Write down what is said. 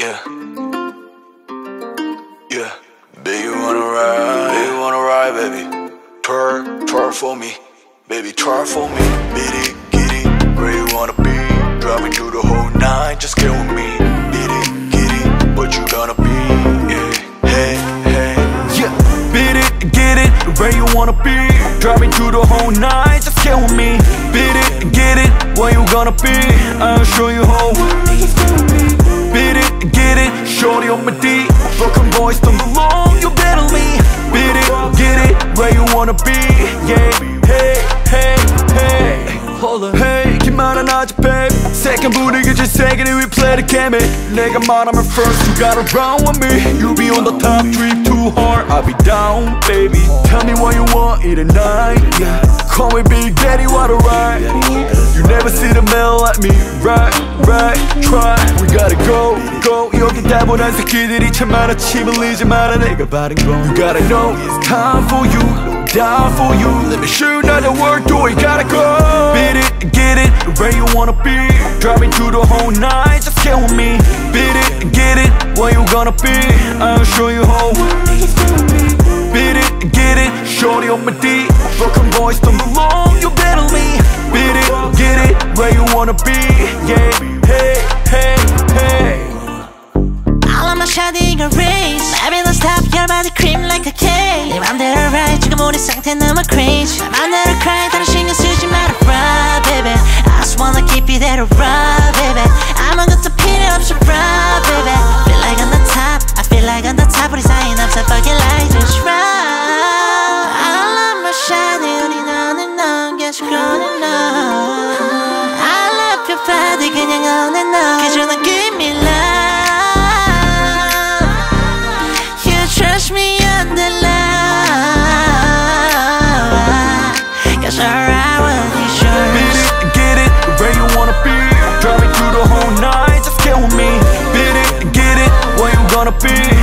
Yeah. Yeah. Baby, wanna ride? Baby, wanna ride, baby? Twerk, twerk for me. Baby, twerk for me. Get it, where you wanna be? Drive me through the whole night, just get with me. Get it, what you gonna be? Hey, hey. Yeah, get it, where you wanna be Driving through the whole night, just get with me get it, where you gonna be I'll show you how hey Hold up Hey, 기만 안 하지 babe Second 분위기지 second we play the game it 내가 말하면 first you gotta run with me You be on the top drip too hard I'll be down baby Tell me what you want in the night yeah. Call me Big Daddy what a ride You never see the man like me Right, right, try We gotta go, go 여기 따분한 새끼들이 참 많아 침을 흘리지 마라 내가 바른 건 You gotta know it's time for you down for you Let me show you another word, do it, gotta go Where you wanna be. Driving through the whole night, just get with me. Beat it, get it, where you gonna be? I'll show you how Beat it, get it, shorty on my D. Broken boys don't belong, you better leave. Beat it, get it, where you wanna be. Yeah, hey, hey, hey. All of my shawty got race Baby don't stop your body cream like a cake Driving